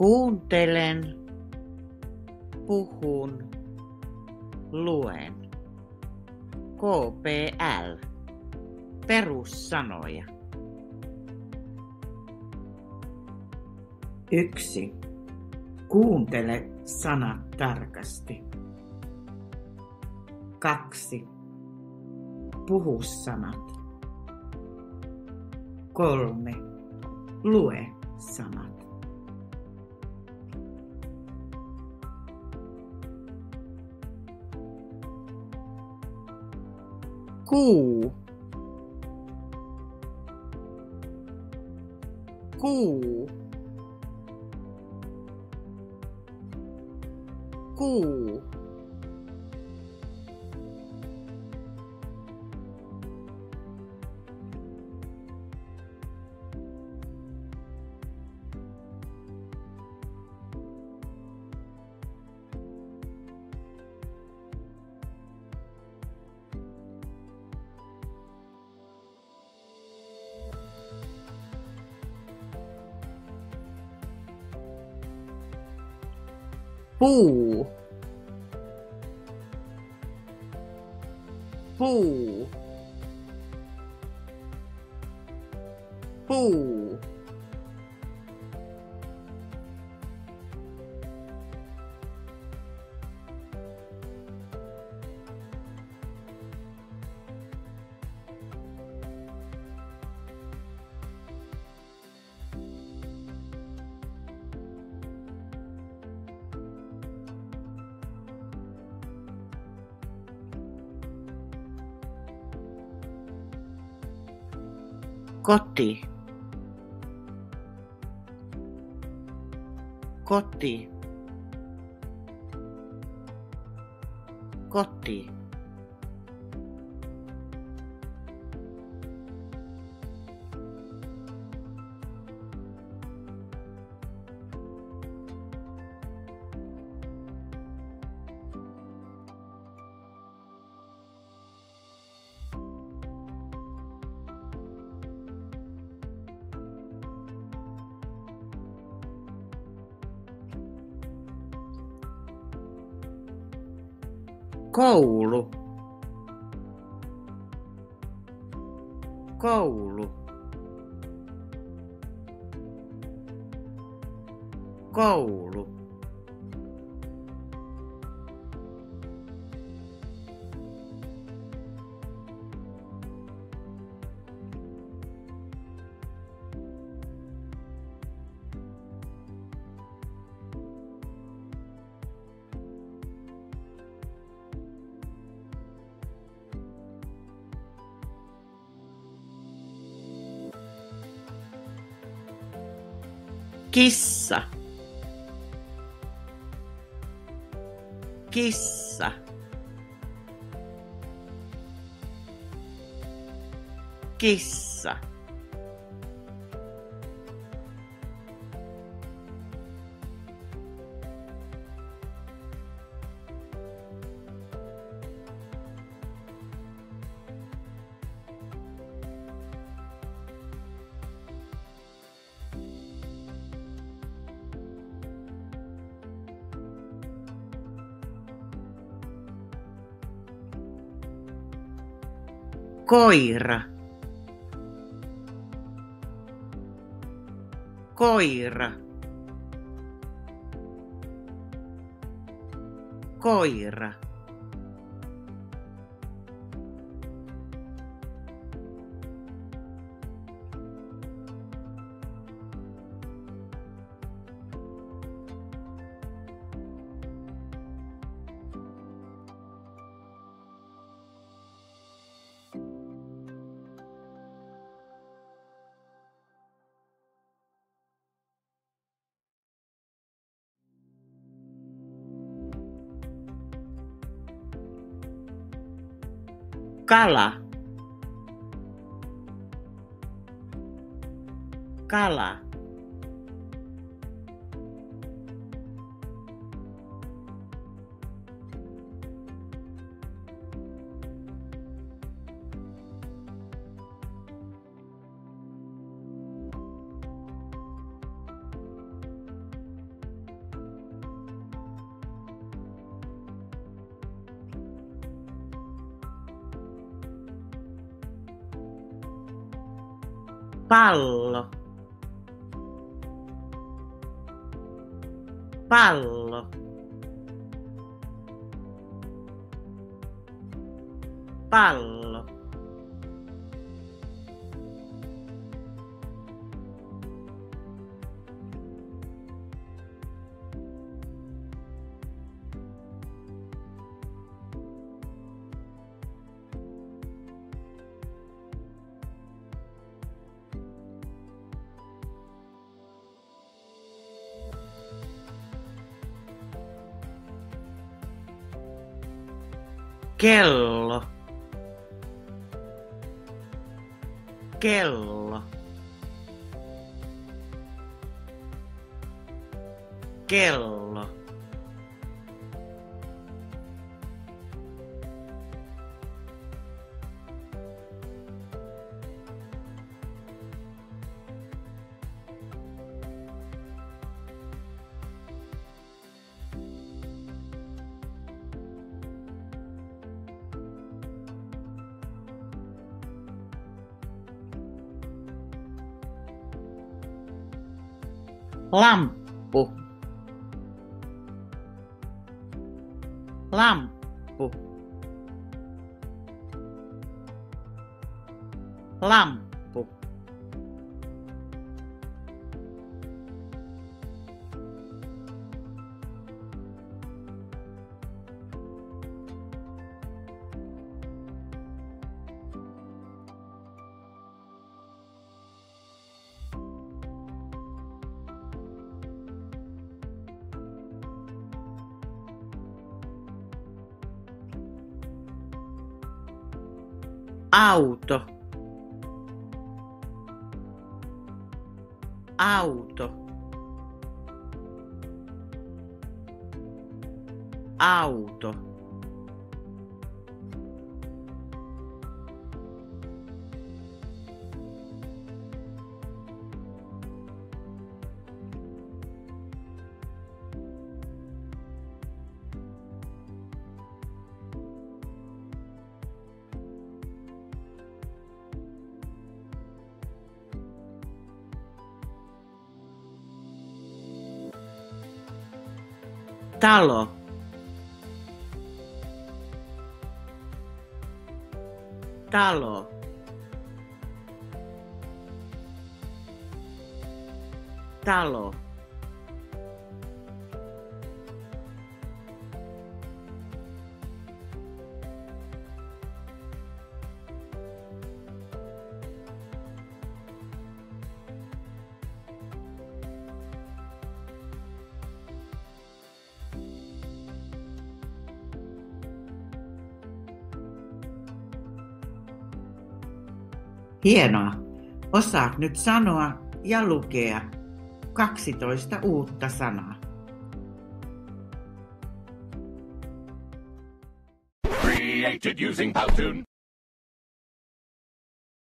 Kuuntelen, puhun, luen. KPL. Perussanoja. Yksi. Kuuntele sanat tarkasti. Kaksi. Puhu sanat. Kolme. Lue sanat. 故故故不不不。Koti. Koti. Koti. Koulu. Koulu. Koulu. Quizá. Quizá. Quizá. Coir. Coir. Coir. kalah kalah pallo, pallo, pallo, kello, kello, kello, lampu oh. lampu oh. lampu auto, auto, auto, 大佬。大佬。大佬。Hienoa. Osaat nyt sanoa ja lukea 12 uutta sanaa. Created using Powtoon.